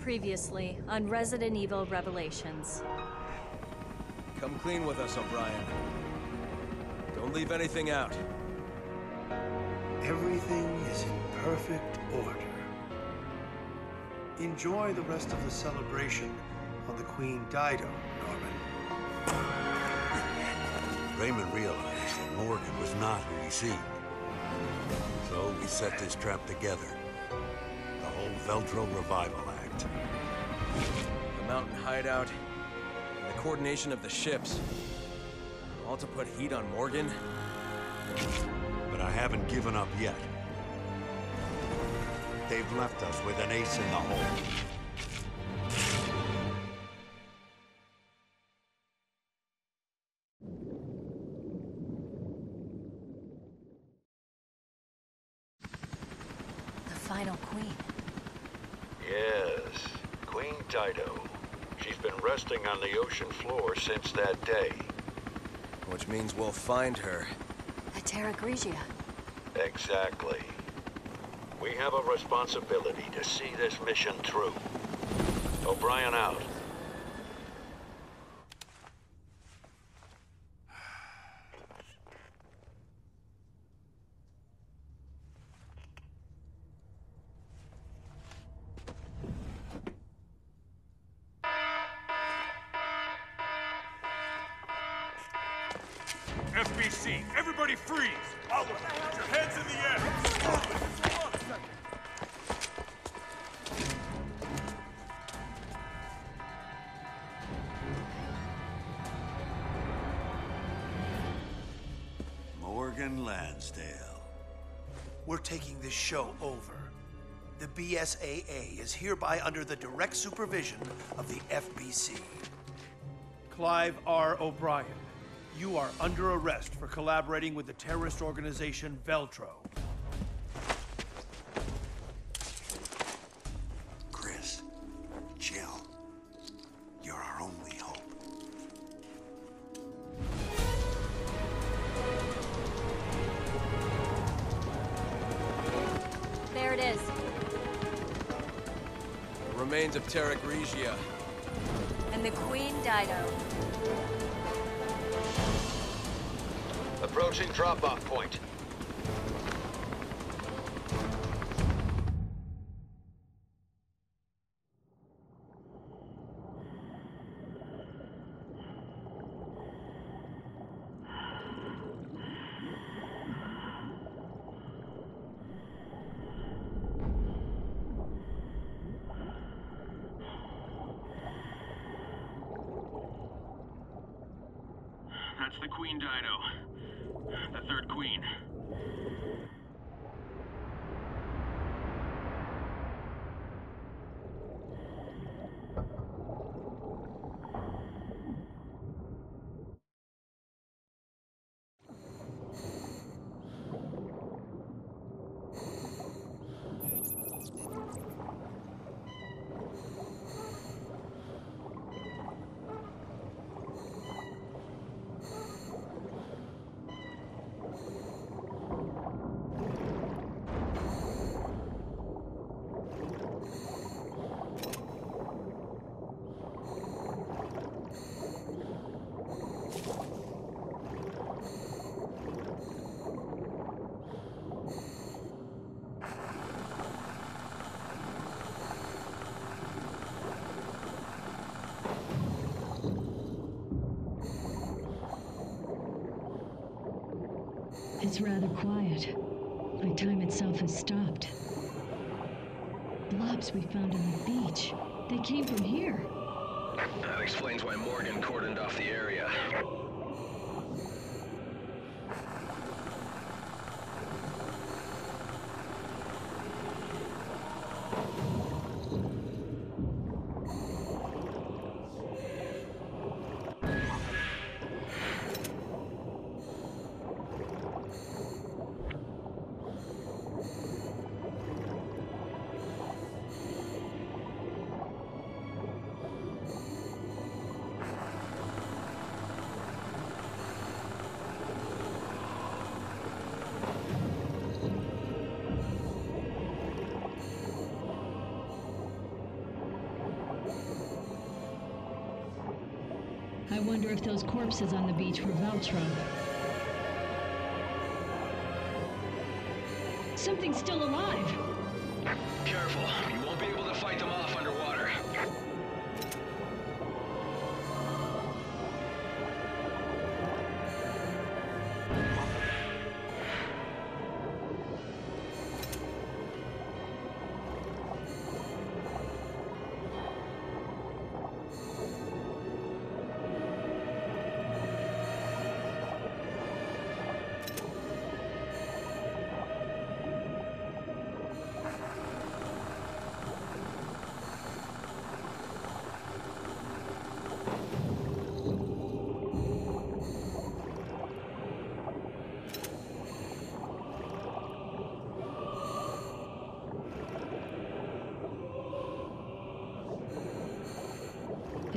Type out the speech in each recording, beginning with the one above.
Previously on Resident Evil Revelations. Come clean with us, O'Brien. Don't leave anything out. Everything is in perfect order. Enjoy the rest of the celebration on the Queen Dido, Norman. Raymond realized that Morgan was not who he seemed. So we set this trap together. The whole Veltro revival act. The mountain hideout, the coordination of the ships. All to put heat on Morgan? But I haven't given up yet. They've left us with an ace in the hole. Resting on the ocean floor since that day. Which means we'll find her. The Terra Grigia. Exactly. We have a responsibility to see this mission through. O'Brien out. Lansdale. We're taking this show over. The BSAA is hereby under the direct supervision of the FBC. Clive R. O'Brien, you are under arrest for collaborating with the terrorist organization Veltro. There it is. The remains of Terra Grigia. And the Queen Dido. Approaching drop-off point. That's the Queen Dido. The third queen. Rather quiet. Like time itself has stopped. Blobs we found on the beach. They came from here. That explains why Morgan cordoned off the area. I wonder if those corpses on the beach were Veltro. Something's still alive!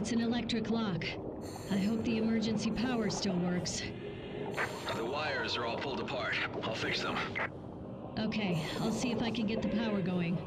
It's an electric lock. I hope the emergency power still works. The wires are all pulled apart. I'll fix them. Okay, I'll see if I can get the power going.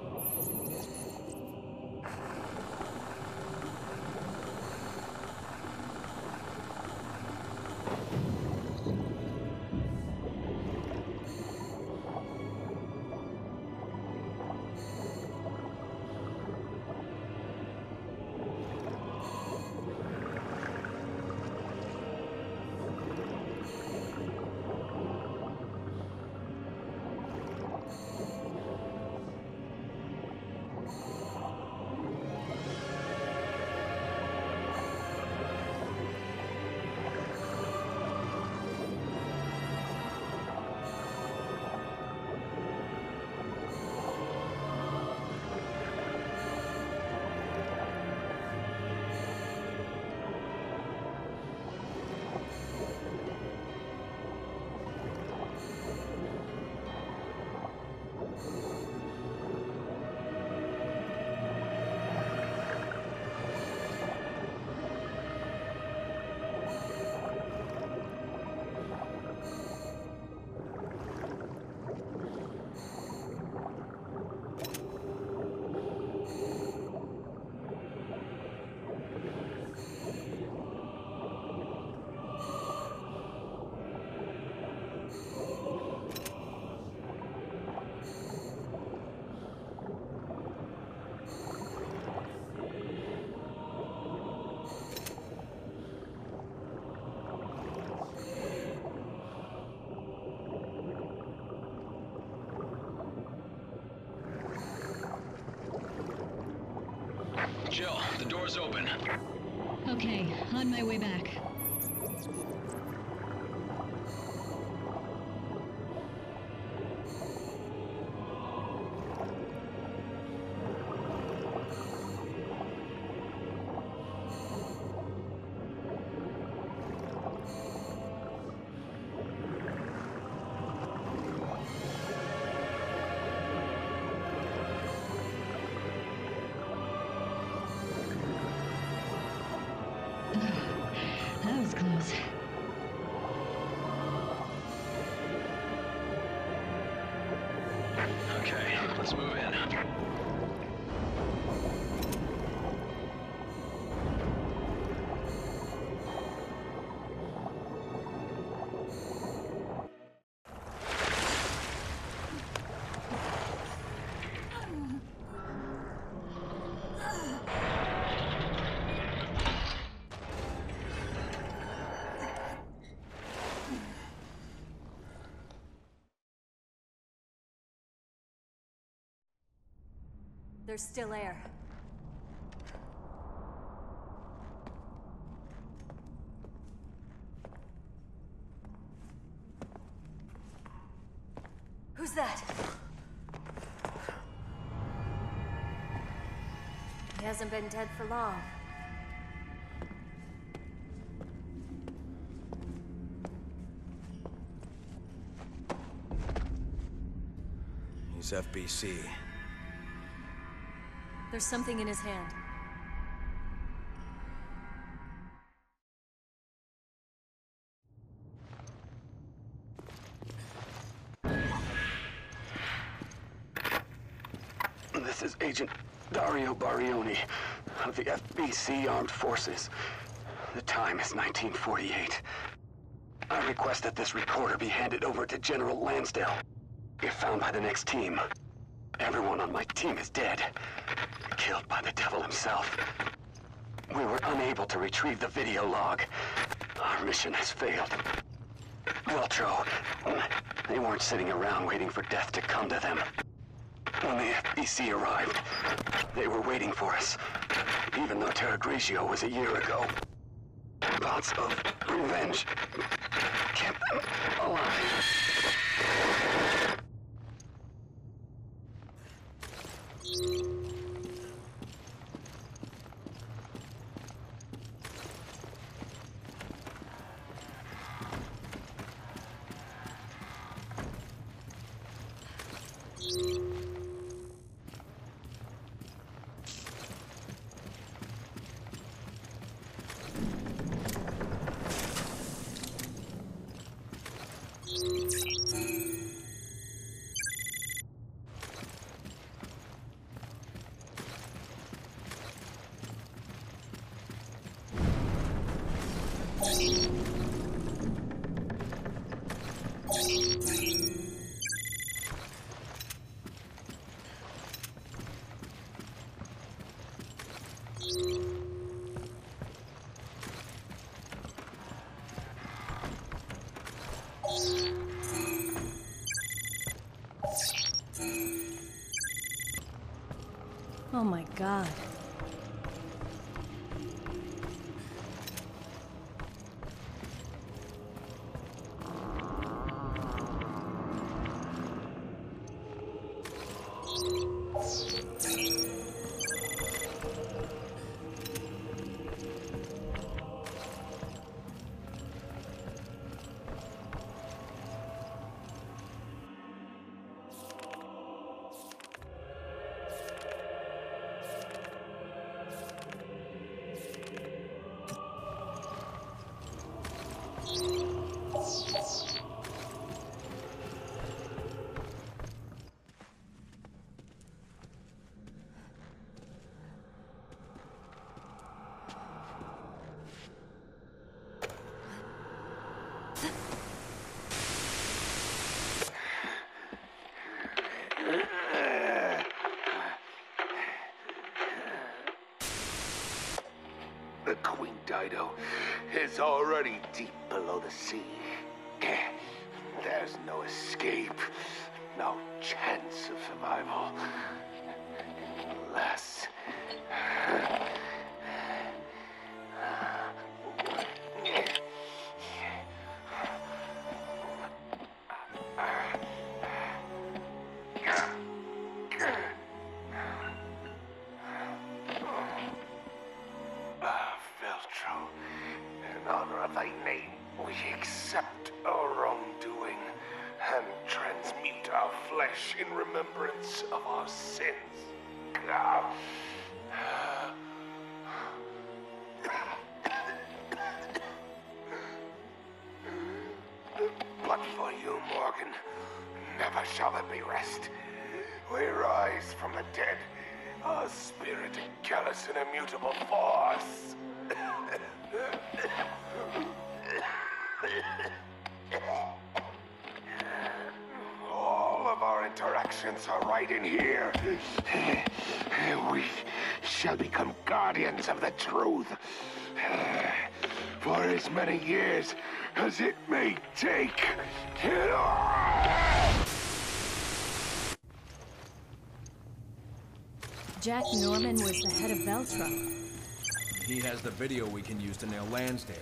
Jill, the door's open. Okay, on my way back. There's still air. Who's that? He hasn't been dead for long. He's FBC. There's something in his hand. This is Agent Dario Barioni of the FBC Armed Forces. The time is 1948. I request that this recorder be handed over to General Lansdale. If found by the next team, everyone on my team is dead. Killed by the devil himself. We were unable to retrieve the video log. Our mission has failed. Veltro, they weren't sitting around waiting for death to come to them. When the FBC arrived, they were waiting for us. Even though Terra Grigia was a year ago. Thoughts of revenge kept them alive. Oh my god. Is already deep below the sea. Eh, there's no escape, no chance of survival. Unless. Never shall there be rest. We rise from the dead, our spirit and callous and immutable force. All of our interactions are right in here. We shall become guardians of the truth for as many years as it may take. Jack Norman was the head of Veltro. He has the video we can use to nail Lansdale.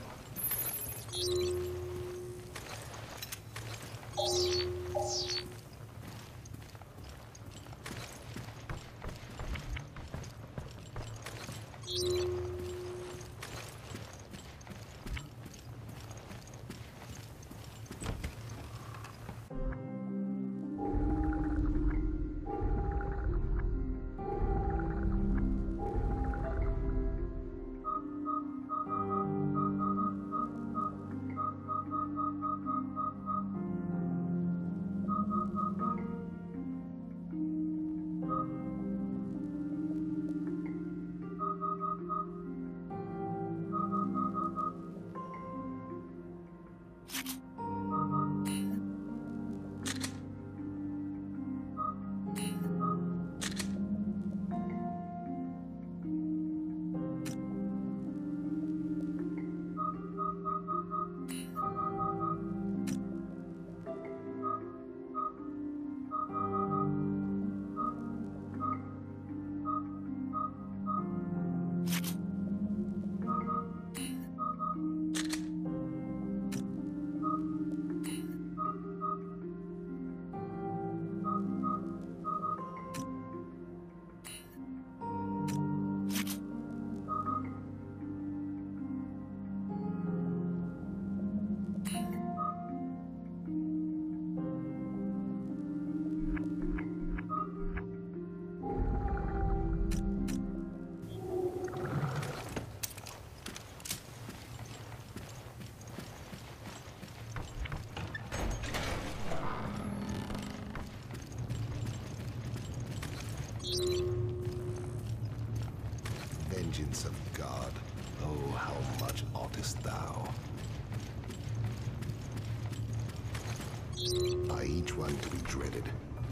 One to be dreaded,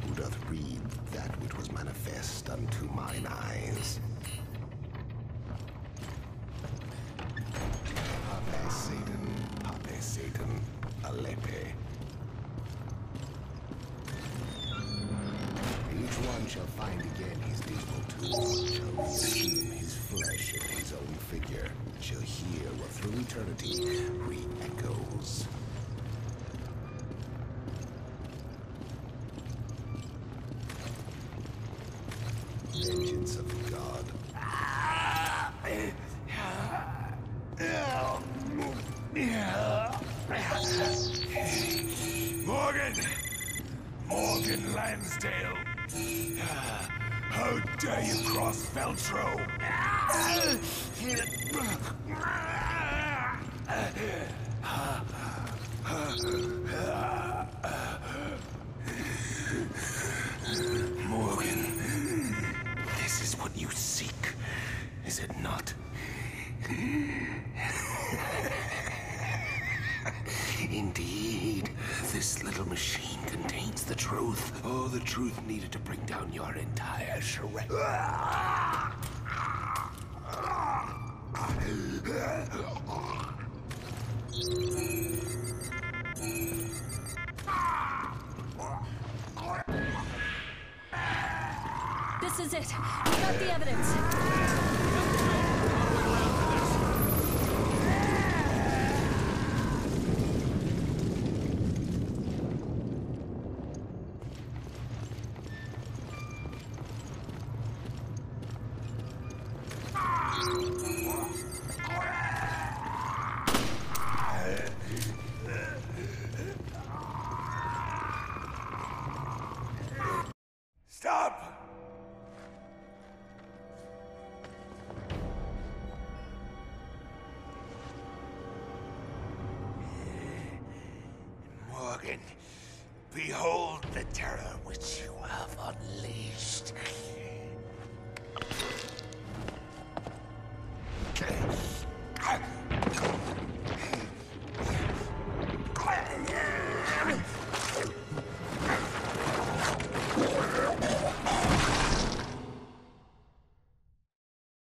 who doth read that which was manifest unto mine eyes. Pape Satan, Pape Satan, Alepe. Each one shall find again his dismal tomb, shall reassume his flesh and his own figure, shall hear what through eternity re-echoes. Dare you cross Veltro! Morgan, this is what you seek, is it not? Indeed, this little machine the truth. Oh, the truth needed to bring down your entire charade. This is it. We got the evidence. Stop! Morgan, behold the terror